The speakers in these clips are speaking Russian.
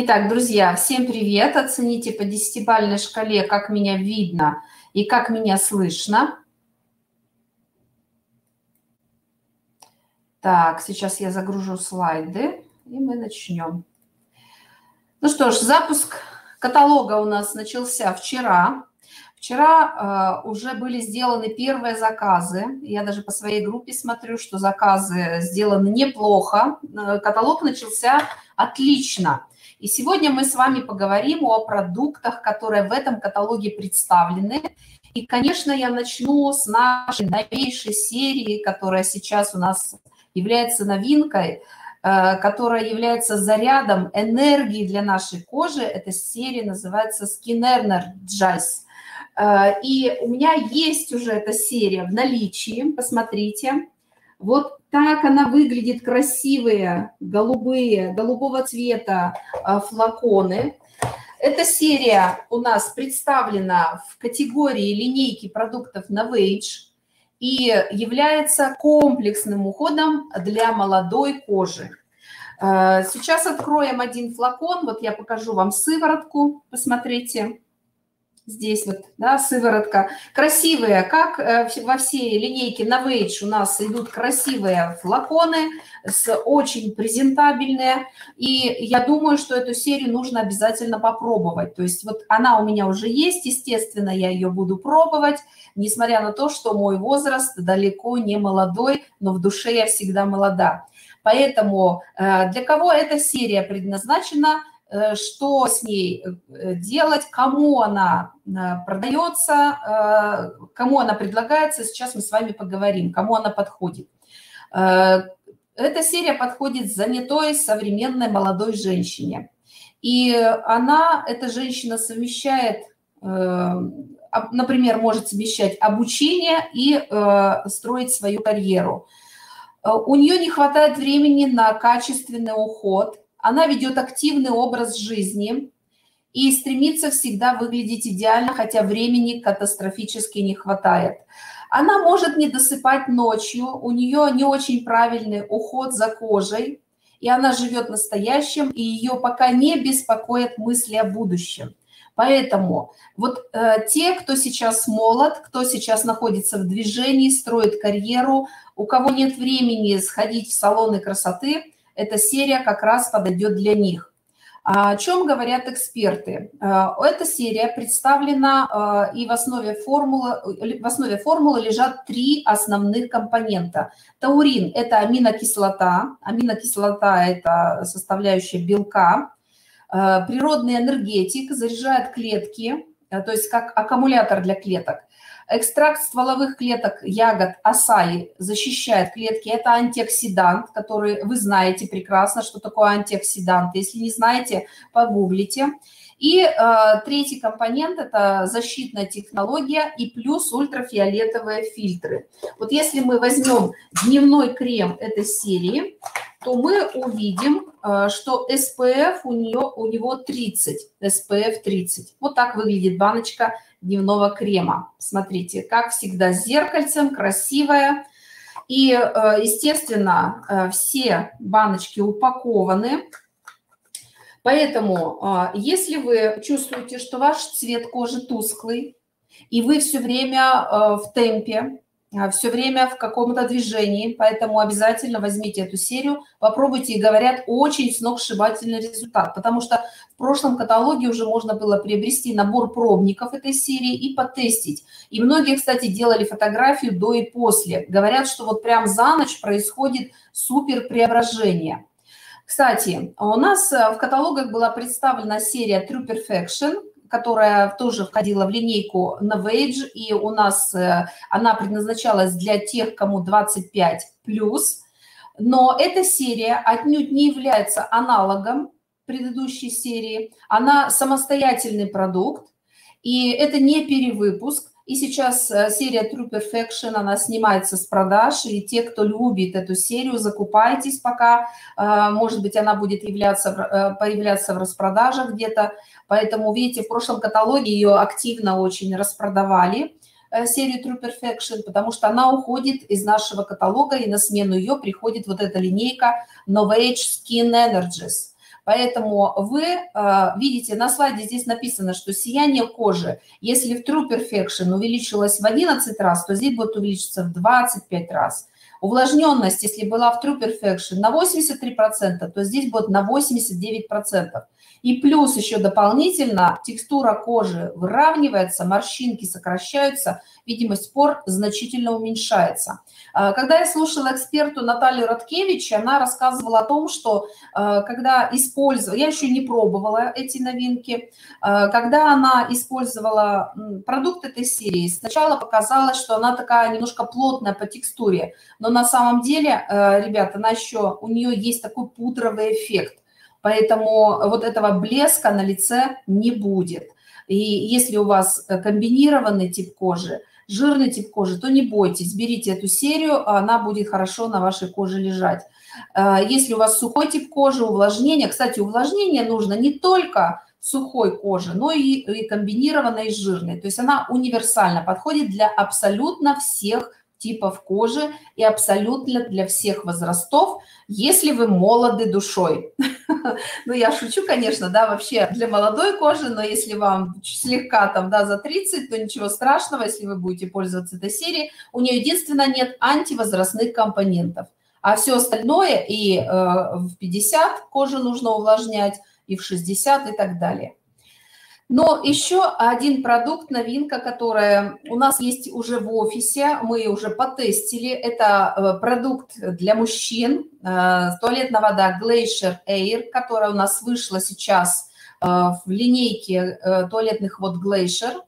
Итак, друзья, всем привет. Оцените по десятибалльной шкале, как меня видно и как меня слышно. Так, сейчас я загружу слайды, и мы начнем. Ну что ж, запуск каталога у нас начался вчера. Вчера э, уже были сделаны первые заказы. Я даже по своей группе смотрю, что заказы сделаны неплохо. Э, каталог начался отлично. И сегодня мы с вами поговорим о продуктах, которые в этом каталоге представлены. И, конечно, я начну с нашей новейшей серии, которая сейчас у нас является новинкой, э, которая является зарядом энергии для нашей кожи. Эта серия называется Skin Energize. Э, и у меня есть уже эта серия в наличии, посмотрите. Вот так она выглядит, красивые, голубые, голубого цвета а, флаконы. Эта серия у нас представлена в категории линейки продуктов Novage и является комплексным уходом для молодой кожи. А, сейчас откроем один флакон. Вот я покажу вам сыворотку. Посмотрите здесь вот, да, сыворотка. Красивые, как э, во всей линейке Novage у нас идут красивые флаконы, с очень презентабельные. И я думаю, что эту серию нужно обязательно попробовать. То есть вот она у меня уже есть, естественно, я ее буду пробовать, несмотря на то, что мой возраст далеко не молодой, но в душе я всегда молода. Поэтому э, для кого эта серия предназначена – что с ней э, делать, кому она э, продается, кому она предлагается, сейчас мы с вами поговорим, кому она подходит. Эта серия подходит занятой современной молодой женщине. И она, эта женщина совмещает, например, может совмещать обучение и строить свою карьеру. У нее не хватает времени на качественный уход – она ведет активный образ жизни и стремится всегда выглядеть идеально, хотя времени катастрофически не хватает. Она может не досыпать ночью, у нее не очень правильный уход за кожей, и она живет настоящим, и ее пока не беспокоят мысли о будущем. Поэтому вот э, те, кто сейчас молод, кто сейчас находится в движении, строит карьеру, у кого нет времени сходить в салоны красоты – эта серия как раз подойдет для них. О чем говорят эксперты? Э, эта серия представлена, э, и в основе, формулы, в основе формулы лежат три основных компонента. Таурин – это аминокислота, аминокислота – это составляющая белка, природный энергетик, заряжает клетки, то есть как аккумулятор для клеток. Экстракт стволовых клеток ягод асаи защищает клетки. Это антиоксидант, который вы знаете прекрасно, что такое антиоксидант. Если не знаете, погуглите. И э, третий компонент – это защитная технология и плюс ультрафиолетовые фильтры. Вот если мы возьмем дневной крем этой серии, то мы увидим, э, что SPF у, нее, у него 30, SPF 30. Вот так выглядит баночка дневного крема. Смотрите, как всегда, с зеркальцем, красивая. И, э, естественно, э, все баночки упакованы. Поэтому, э, если вы чувствуете, что ваш цвет кожи тусклый, и вы все время в темпе, а, все время в каком-то движении, поэтому обязательно возьмите эту серию, попробуйте, и говорят, очень сногсшибательный результат, потому что в прошлом каталоге уже можно было приобрести набор пробников этой серии и потестить. И многие, кстати, делали фотографию до и после. Говорят, что вот прям за ночь происходит супер преображение. Кстати, у нас в каталогах была представлена серия True Perfection, которая тоже входила в линейку Novage, и у нас э, она предназначалась для тех, кому 25+. Но эта серия отнюдь не является аналогом предыдущей серии. Она самостоятельный продукт, и это не перевыпуск. И сейчас э, серия True Perfection, она снимается с продаж, и те, кто любит эту серию, закупайтесь пока, э, может быть, она будет являться, э, появляться в распродажах где-то, поэтому, видите, в прошлом каталоге ее активно очень распродавали, серию True Perfection, потому что она уходит из нашего каталога, и на смену ее приходит вот эта линейка Novage Skin Energies. Поэтому вы видите, на слайде здесь написано, что сияние кожи, если в True Perfection увеличилось в 11 раз, то здесь будет увеличиться в 25 раз. Увлажненность, если была в True Perfection на 83%, то здесь будет на 89%. И плюс еще дополнительно текстура кожи выравнивается, морщинки сокращаются, видимость пор значительно уменьшается. А, когда я слушала эксперту Наталью Роткевич, она рассказывала о том, что а, когда использовала, я еще не пробовала эти новинки, а, когда она использовала продукт этой серии, сначала показалось, что она такая немножко плотная по текстуре, но на самом деле, ребята, она еще, у нее есть такой пудровый эффект. Поэтому вот этого блеска на лице не будет. И если у вас комбинированный тип кожи, жирный тип кожи, то не бойтесь, берите эту серию, она будет хорошо на вашей коже лежать. А, если у вас сухой тип кожи, увлажнение, кстати, увлажнение нужно не только сухой кожи, но и, и комбинированной с жирной. То есть она универсально подходит для абсолютно всех типов кожи и абсолютно для всех возрастов, если вы молоды душой. Ну, я шучу, конечно, да, вообще для молодой кожи, но если вам слегка там, да, за 30, то ничего страшного, если вы будете пользоваться этой серией. У нее единственное нет антивозрастных компонентов. А все остальное и э, в 50 кожу нужно увлажнять, и в 60 и так далее. Но еще один продукт, новинка, которая у нас есть уже в офисе, мы уже потестили. Это э, продукт для мужчин, э, туалетная вода Glacier Air, которая у нас вышла сейчас э, в линейке туалетных вод Glacier.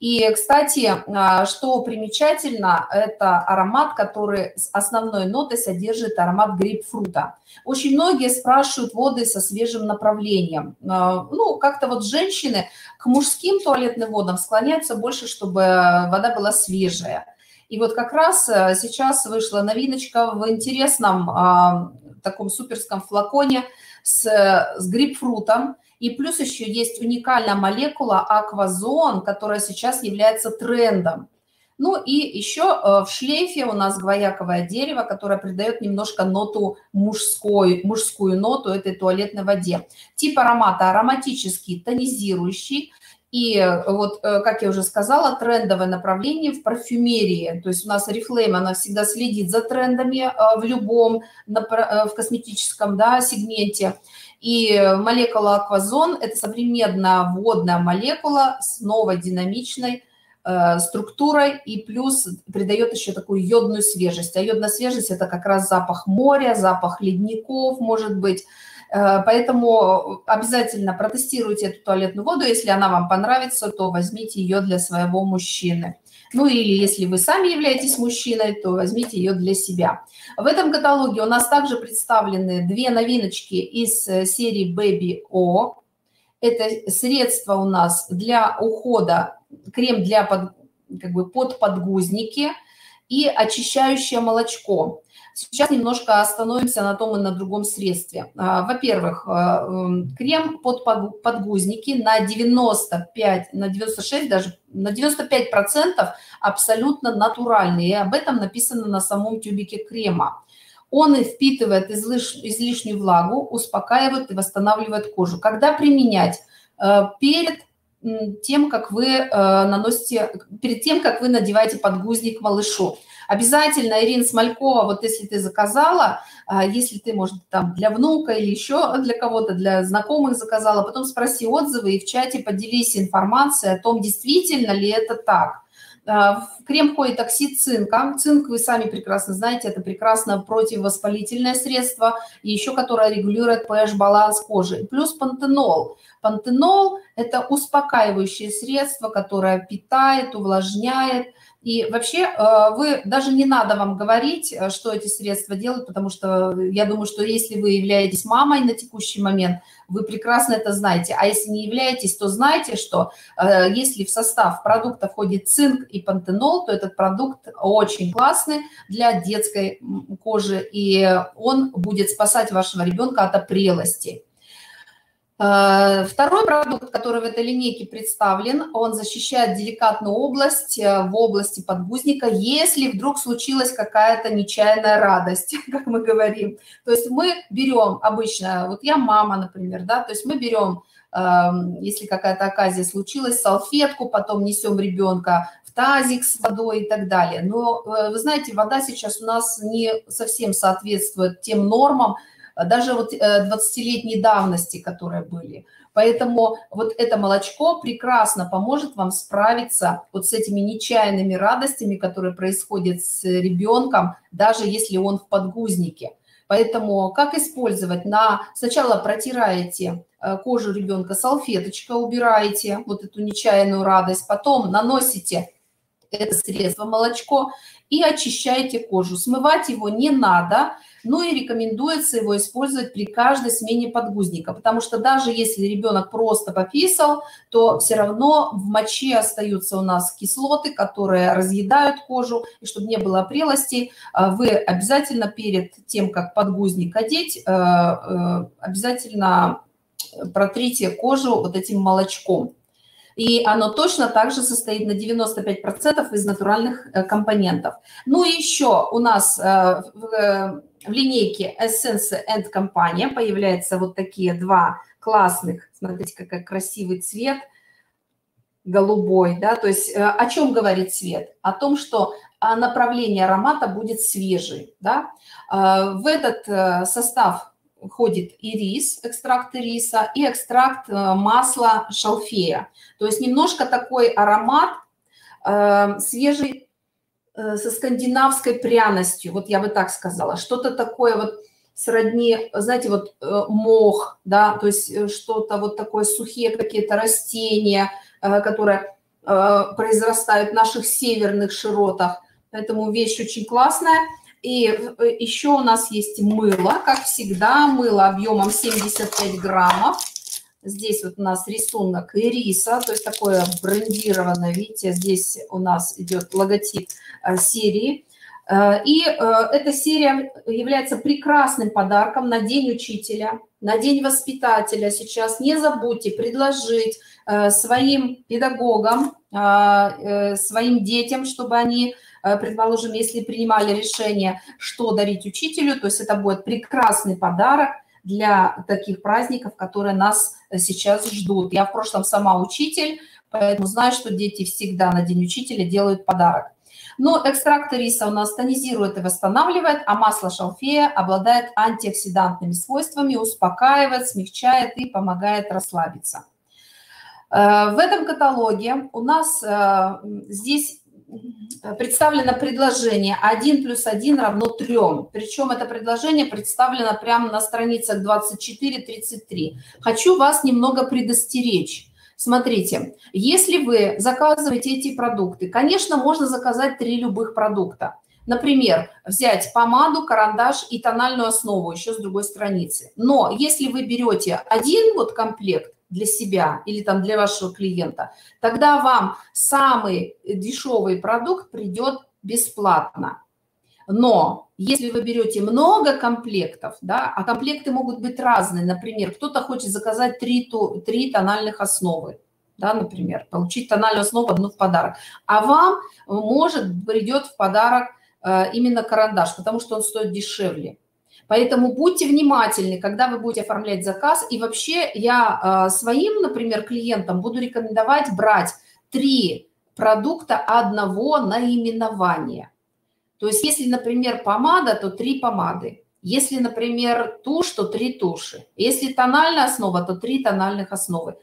И, кстати, а, что примечательно, это аромат, который с основной нотой содержит аромат грейпфрута. Очень многие спрашивают воды со свежим направлением. А, ну, как-то вот женщины к мужским туалетным водам склоняются больше, чтобы вода была свежая. И вот как раз э, сейчас вышла новиночка в интересном а, таком суперском флаконе с, с грейпфрутом. И плюс еще есть уникальная молекула аквазон, которая сейчас является трендом. Ну и еще э, в шлейфе у нас гвояковое дерево, которое придает немножко ноту мужской, мужскую ноту этой туалетной воде. Тип аромата ароматический, тонизирующий. И э, вот, э, как я уже сказала, трендовое направление в парфюмерии. То есть у нас Reflame, она всегда следит за трендами в любом, в косметическом да, сегменте. И молекула аквазон – это современная водная молекула с новой динамичной э, структурой и плюс придает еще такую йодную свежесть. А йодная свежесть – это как раз запах моря, запах ледников, может быть. Э, поэтому обязательно протестируйте эту туалетную воду. Если она вам понравится, то возьмите ее для своего мужчины. Ну или если вы сами являетесь мужчиной, то возьмите ее для себя. В этом каталоге у нас также представлены две новиночки из э, серии Baby O. Это средство у нас для ухода, крем для под, как бы под подгузники и очищающее молочко. Сейчас немножко остановимся на том и на другом средстве. А, во-первых, э, эм, крем под подгузники на 95, на 96, даже на 95 процентов абсолютно натуральный. И об этом написано на самом тюбике крема. Он впитывает излиш, излишнюю влагу, успокаивает и восстанавливает кожу. Когда применять? Э, перед тем, как вы э, наносите, перед тем, как вы надеваете подгузник малышу. Обязательно, Ирина Смолькова, вот если ты заказала, а, если ты, может, там для внука или еще для кого-то, для знакомых заказала, потом спроси отзывы и в чате поделись информацией о том, действительно ли это так. А, в крем входит оксид цинка. Цинк, вы сами прекрасно знаете, это прекрасно противовоспалительное средство, и еще которое регулирует pH-баланс кожи. Плюс пантенол. Пантенол – это успокаивающее средство, которое питает, увлажняет, и вообще э, вы даже не надо вам говорить, э, что эти средства делают, потому что я думаю, что если вы являетесь мамой на текущий момент, вы прекрасно это знаете. А если не являетесь, то знайте, что э, если в состав продукта входит цинк и пантенол, то этот продукт очень классный для детской кожи, и он будет спасать вашего ребенка от опрелости. Э, второй продукт, который в этой линейке представлен, он защищает деликатную область э, в области подгузника, если вдруг случилась какая-то нечаянная радость, как мы говорим. То есть мы берем обычно, вот я мама, например, да, то есть мы берем, эм, если какая-то оказия случилась, салфетку, потом несем ребенка в тазик с водой и так далее. Но э, вы знаете, вода сейчас у нас не совсем соответствует тем нормам, даже вот 20-летней э, давности, которые были. Поэтому вот это молочко прекрасно поможет вам справиться вот с этими нечаянными радостями, которые происходят с ребенком, даже если он в подгузнике. Поэтому как использовать? На... Сначала протираете э, кожу ребенка салфеточка, убираете вот эту нечаянную радость, потом наносите это средство молочко и очищаете кожу. Смывать его не надо, ну и рекомендуется его использовать при каждой смене подгузника, потому что даже если ребенок просто пописал, то все равно в моче остаются у нас кислоты, которые разъедают кожу, и чтобы не было прелостей, э, вы обязательно перед тем, как подгузник одеть, э, э, обязательно протрите кожу вот этим молочком и оно точно также состоит на 95% из натуральных э, компонентов. Ну и еще у нас э, в линейке Essence and Company появляются вот такие два классных, смотрите, какой красивый цвет, голубой, да, то есть э, о чем говорит цвет? О том, что направление аромата будет свежий, да. В этот состав входит и рис, экстракт риса, и экстракт э, масла шалфея. То есть немножко такой аромат э, свежий э, со скандинавской пряностью, вот я бы так сказала. Что-то такое вот сродни, знаете, вот э, мох, да, то есть э, что-то вот такое сухие какие-то растения, э, которые э, произрастают в наших северных широтах. Поэтому вещь очень классная. И э, еще у нас есть мыло, как всегда, мыло объемом 75 граммов. Здесь вот у нас рисунок ириса, то есть такое брендированное, видите, здесь у нас идет логотип э, серии. Э, и эта серия является прекрасным подарком на День учителя, на День воспитателя. Сейчас не забудьте предложить своим педагогам, своим детям, чтобы они предположим, если принимали решение, что дарить учителю, то есть это будет прекрасный подарок для таких праздников, которые нас сейчас ждут. Я в прошлом сама учитель, поэтому знаю, что дети всегда на День учителя делают подарок. Но экстракт риса у нас тонизирует и восстанавливает, а масло шалфея обладает антиоксидантными свойствами, успокаивает, смягчает и помогает расслабиться. Э, в этом каталоге у нас э, здесь представлено предложение 1 плюс 1 равно 3. Причем это предложение представлено прямо на страницах 24-33. Хочу вас немного предостеречь. Смотрите, если вы заказываете эти продукты, конечно, можно заказать три любых продукта. Например, взять помаду, карандаш и тональную основу еще с другой страницы. Но если вы берете один вот комплект, для себя или там для вашего клиента, тогда вам самый дешевый продукт придет бесплатно. Но если вы берете много комплектов, да, а комплекты могут быть разные, например, кто-то хочет заказать три, три тональных основы, да, например, получить тональную основу одну в подарок, а вам может придет в подарок э, именно карандаш, потому что он стоит дешевле. Поэтому будьте внимательны, когда вы будете оформлять заказ. И вообще я а, своим, например, клиентам буду рекомендовать брать три продукта одного наименования. То есть если, например, помада, то три помады. Если, например, тушь, то три туши. Если тональная основа, то три тональных основы.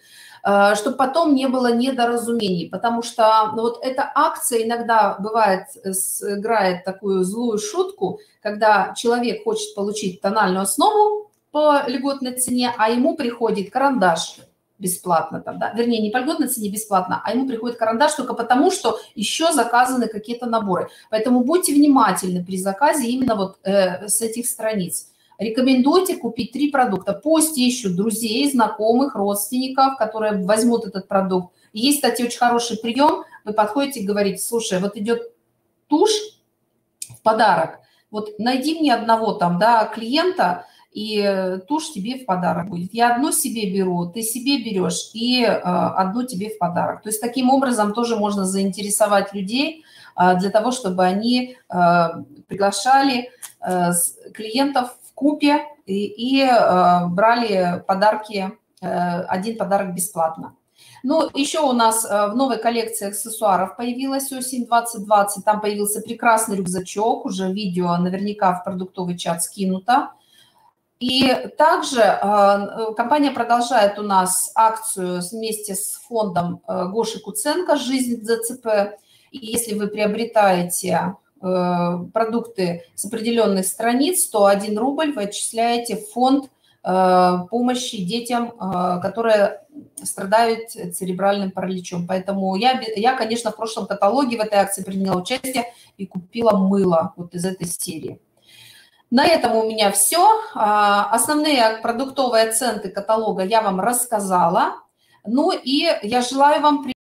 Э, чтобы потом не было недоразумений, потому что ну, вот эта акция иногда бывает, э, играет такую злую шутку, когда человек хочет получить тональную основу по льготной цене, а ему приходит карандаш бесплатно там, да, вернее, не по льготной цене бесплатно, а ему приходит карандаш только потому, что еще заказаны какие-то наборы. Поэтому будьте внимательны при заказе именно вот э, с этих страниц. Рекомендуйте купить три продукта. Пусть ищут друзей, знакомых, родственников, которые возьмут этот продукт. И есть, кстати, очень хороший прием. Вы подходите и говорите, слушай, вот идет тушь в подарок. Вот найди мне одного там, да, клиента, и тушь тебе в подарок будет. Я одну себе беру, ты себе берешь, и одну тебе в подарок. То есть таким образом тоже можно заинтересовать людей для того, чтобы они приглашали клиентов в купе и, и брали подарки, один подарок бесплатно. Ну, еще у нас э, в новой коллекции аксессуаров появилась осень 2020. Там появился прекрасный рюкзачок, уже видео наверняка в продуктовый чат скинуто. И также э, компания продолжает у нас акцию вместе с фондом э, Гоши Куценко «Жизнь ДЦП». И если вы приобретаете продукты с определенных страниц, то 1 рубль вы отчисляете в фонд помощи детям, которые страдают церебральным параличом. Поэтому я, я, конечно, в прошлом каталоге в этой акции приняла участие и купила мыло вот из этой серии. На этом у меня все. А, основные продуктовые акценты каталога я вам рассказала. Ну и я желаю вам